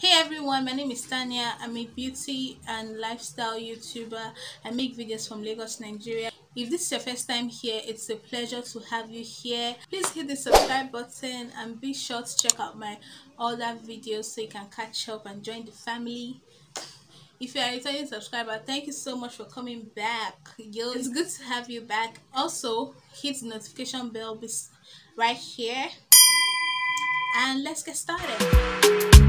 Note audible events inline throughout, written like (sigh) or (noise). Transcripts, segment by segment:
Hey everyone, my name is Tania. I'm a beauty and lifestyle YouTuber. I make videos from Lagos, Nigeria. If this is your first time here, it's a pleasure to have you here. Please hit the subscribe button and be sure to check out my other videos so you can catch up and join the family. If you are a returning subscriber, thank you so much for coming back. Yo, it's good to have you back. Also, hit the notification bell right here. And let's get started.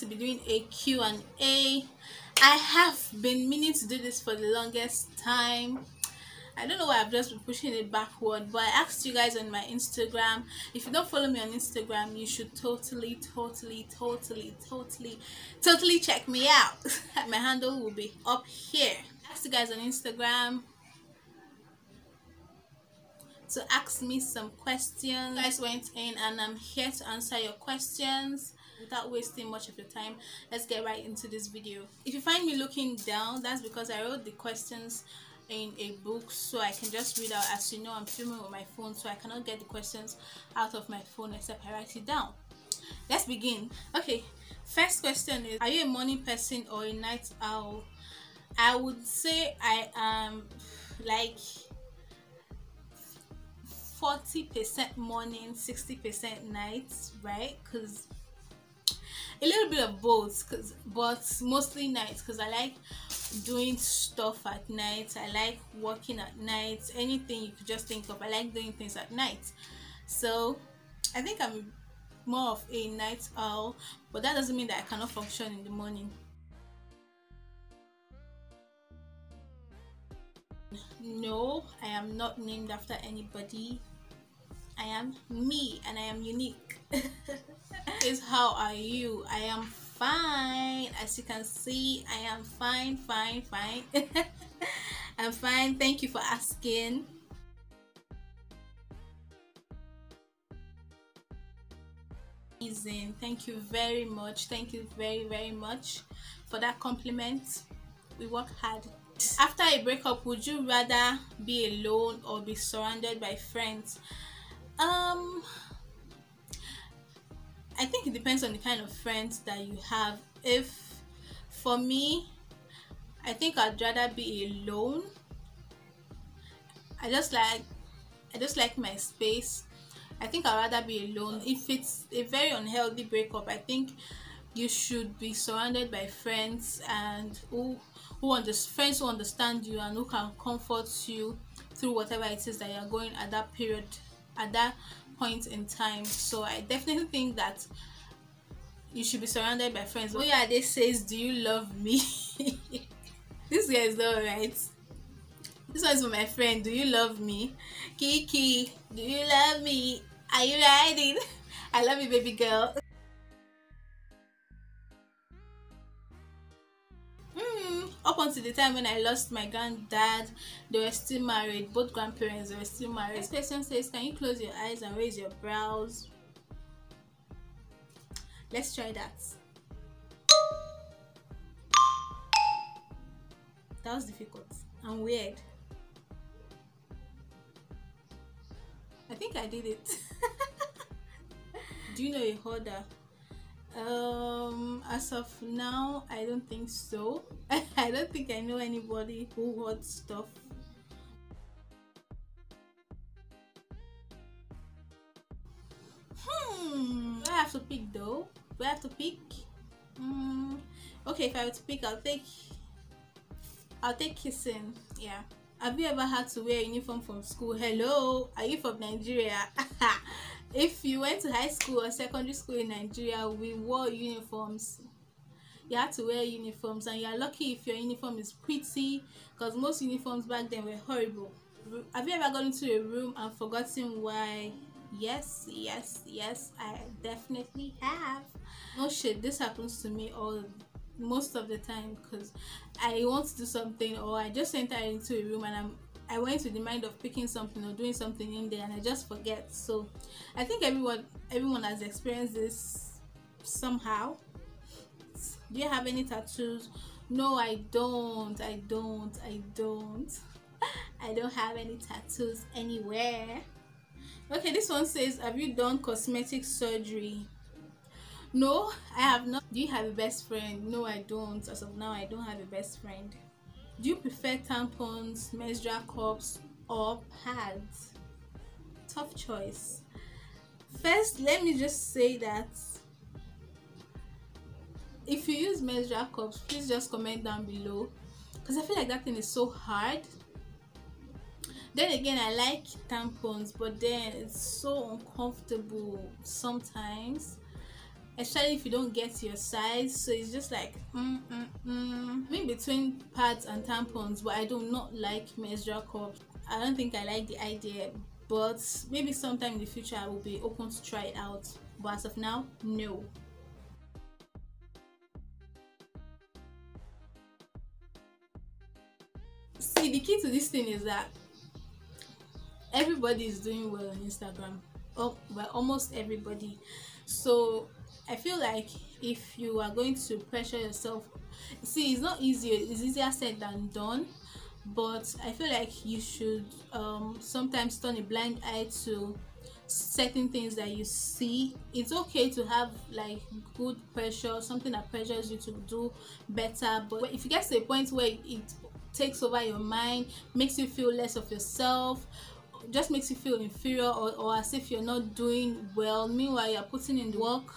To be doing a q&a i have been meaning to do this for the longest time. I don't know why i've just been pushing it backward but i asked you guys on my instagram. If you don't follow me on instagram you should totally totally totally totally totally check me out. (laughs) My handle will be up here. I asked you guys on instagram to ask me some questions. You guys went in and I'm here to answer your questions without wasting much of your time. Let's get right into this video. If you find me looking down, that's because I wrote the questions in a book so I can just read out. As you know, I'm filming with my phone, so I cannot get the questions out of my phone except I write it down. Let's begin. Okay, first question is Are you a morning person or a night owl? I would say I am like 40% morning 60% night right because a little bit of both cause, but mostly nights because i like doing stuff at night. I like working at night. Anything you could just think of i like doing things at night. So i think i'm more of a night owl but that doesn't mean that i cannot function in the morning. No i am not named after anybody. I am me and I am unique. (laughs) is how are you? I am fine. As you can see, I am fine, fine, fine. (laughs) I'm fine. Thank you for asking. Amazing. Thank you very much. Thank you very, very much for that compliment. We work hard. After a breakup, would you rather be alone or be surrounded by friends? Um, I think it depends on the kind of friends that you have. If for me, I think I'd rather be alone. I just like I just like my space. I think I'd rather be alone. If it's a very unhealthy breakup, I think you should be surrounded by friends and who who understand friends who understand you and who can comfort you through whatever it is that you're going at that period at that point in time. So i definitely think that you should be surrounded by friends. Oyade says do you love me? (laughs) This guy is not right. This one is for my friend. Do you love me? Kiki do you love me? Are you riding? (laughs) I love you baby girl up until the time when I lost my granddad, they were still married. Both grandparents were still married. This person says, Can you close your eyes and raise your brows? Let's try that. That was difficult and weird. I think I did it. (laughs) Do you know a hoarder? Um as of now i don't think so. (laughs) I don't think i know anybody who hoards stuff. Hmm i have to pick though? Do i have to pick? Mm, okay if i were to pick i'll take i'll take kissing yeah. Have you ever had to wear a uniform from school? Hello are you from nigeria (laughs) if you went to high school or secondary school in nigeria we wore uniforms you had to wear uniforms and you're lucky if your uniform is pretty because most uniforms back then were horrible. Have you ever gone into a room and forgotten why? Yes yes yes i definitely have. No shit this happens to me all most of the time because i want to do something or i just enter into a room and i'm I went with the mind of picking something or doing something in there and I just forget. So I think everyone everyone has experienced this somehow. Do you have any tattoos? No i don't i don't i don't. (laughs) I don't have any tattoos anywhere. Okay this one says have you done cosmetic surgery? No i have not. Do you have a best friend? No i don't. As of now i don't have a best friend do you prefer tampons menstrual cups or pads? Tough choice. First let me just say that if you use menstrual cups please just comment down below because i feel like that thing is so hard. Then again i like tampons but then it's so uncomfortable sometimes especially if you don't get your size. So it's just like mm, mm, mm. Between pads and tampons but i do not like menstrual cups. I don't think i like the idea but maybe sometime in the future i will be open to try it out. But as of now no. See the key to this thing is that everybody is doing well on instagram oh well almost everybody. So i feel like if you are going to pressure yourself see it's not easier it's easier said than done but i feel like you should um sometimes turn a blind eye to certain things that you see. It's okay to have like good pressure something that pressures you to do better but if you get to a point where it takes over your mind makes you feel less of yourself just makes you feel inferior or, or as if you're not doing well. Meanwhile you're putting in the work.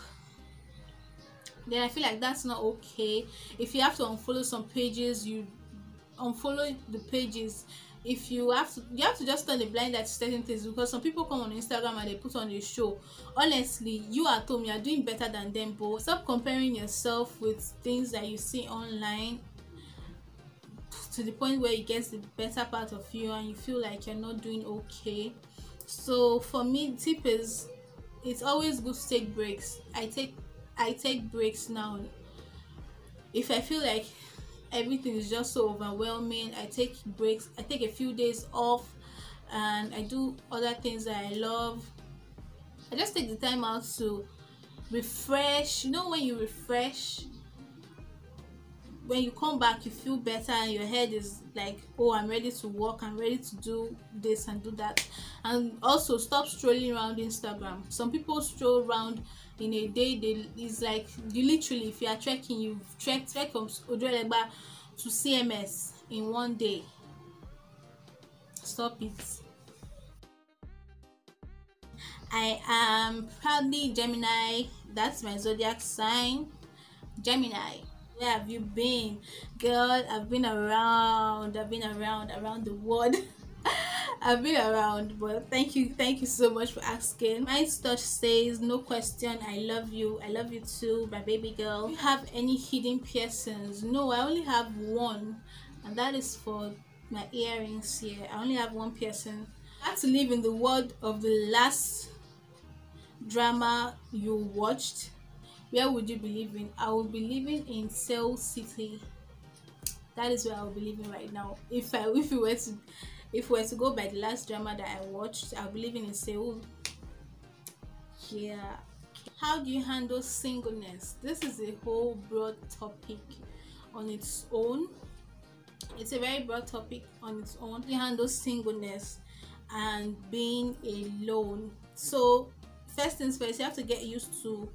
Then i feel like that's not okay. If you have to unfollow some pages you unfollow the pages. If you have to you have to just turn a blind eye to certain things because some people come on instagram and they put on a show. Honestly you at home you are doing better than them but stop comparing yourself with things that you see online to the point where it gets the better part of you and you feel like you're not doing okay. So for me tip is it's always good to take breaks. I take i take breaks now. If i feel like everything is just so overwhelming i take breaks. I take a few days off and i do other things that i love. I just take the time out to refresh. You know when you refresh when you come back you feel better and your head is like oh i'm ready to work i'm ready to do this and do that. And also stop strolling around instagram. Some people stroll around in a day they it's like you literally if you are trekking you've trek trek from ojuelegba to cms in one day. Stop it. I am proudly gemini. That's my zodiac sign. Gemini where have you been girl i've been around i've been around around the world (laughs) I've been around, but thank you, thank you so much for asking. My touch says, no question, I love you, I love you too, my baby girl. Do you have any hidden piercings? No, I only have one, and that is for my earrings here. I only have one piercing. I had to live in the world of the last drama you watched where would you be living i will be living in seoul city. That is where i will be living right now. If i if we were to if we were to go by the last drama that i watched i'll be living in seoul. Yeah. How do you handle singleness? This is a whole broad topic on its own. It's a very broad topic on its own. You handle singleness and being alone? So first things first you have to get used to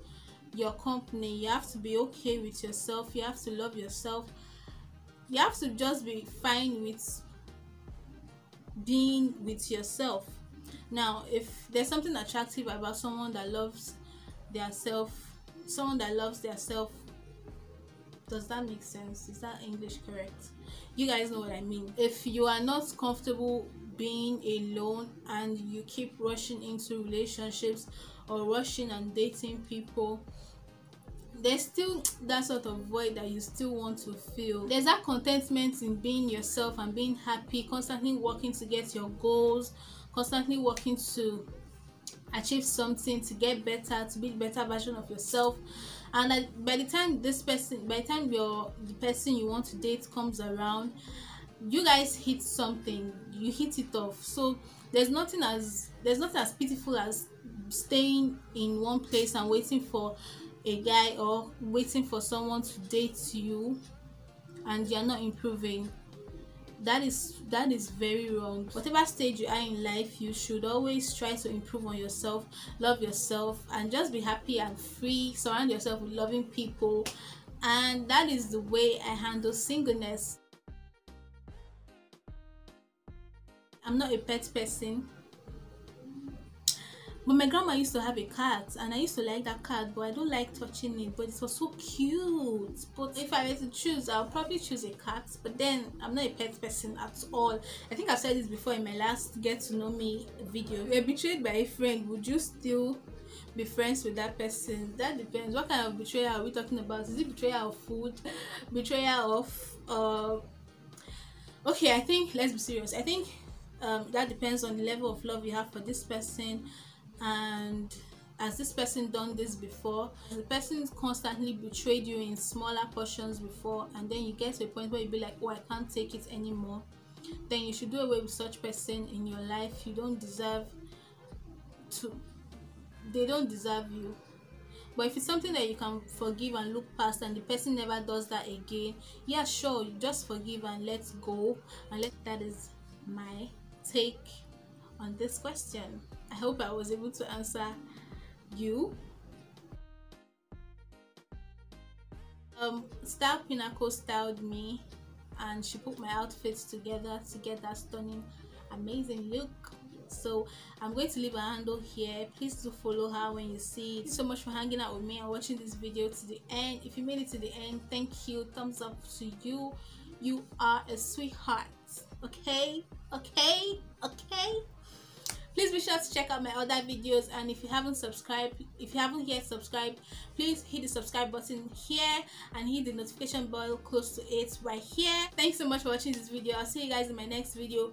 your company you have to be okay with yourself you have to love yourself. You have to just be fine with being with yourself. Now if there's something attractive about someone that loves their self someone that loves their self does that make sense? Is that english correct? You guys know what i mean. If you are not comfortable being alone and you keep rushing into relationships or rushing and dating people there's still that sort of void that you still want to feel there's that contentment in being yourself and being happy constantly working to get your goals constantly working to achieve something to get better to be a better version of yourself. And by the time this person by the time your the person you want to date comes around you guys hit something you hit it off. So there's nothing as there's nothing as pitiful as staying in one place and waiting for a guy or waiting for someone to date you and you're not improving that is that is very wrong. Whatever stage you are in life you should always try to improve on yourself love yourself and just be happy and free. Surround yourself with loving people. And that is the way i handle singleness. I'm not a pet person but my grandma used to have a cat and I used to like that cat, but I don't like touching it. But it was so cute. But if I were to choose, I'll probably choose a cat. But then I'm not a pet person at all. I think I've said this before in my last get to know me video. If you're betrayed by a friend, would you still be friends with that person? That depends. What kind of betrayal are we talking about? Is it betrayal of food? (laughs) Betrayal of uh okay, I think let's be serious. I think um, that depends on the level of love you have for this person and has this person done this before? The person constantly betrayed you in smaller portions before and then you get to a point where you be like oh i can't take it anymore. Then you should do away with such person in your life. You don't deserve to they don't deserve you. But if it's something that you can forgive and look past and the person never does that again yeah sure just forgive and let go. And let that is my take on this question I hope I was able to answer you. Um, Style Pinnacle styled me and she put my outfits together to get that stunning, amazing look. So I'm going to leave a handle here. Please do follow her when you see it. so much for hanging out with me and watching this video to the end. If you made it to the end, thank you. Thumbs up to you. You are a sweetheart. Okay? Okay? Okay? Sure to check out my other videos and if you haven't subscribed if you haven't yet subscribed please hit the subscribe button here and hit the notification bell close to it right here. Thanks so much for watching this video. I'll see you guys in my next video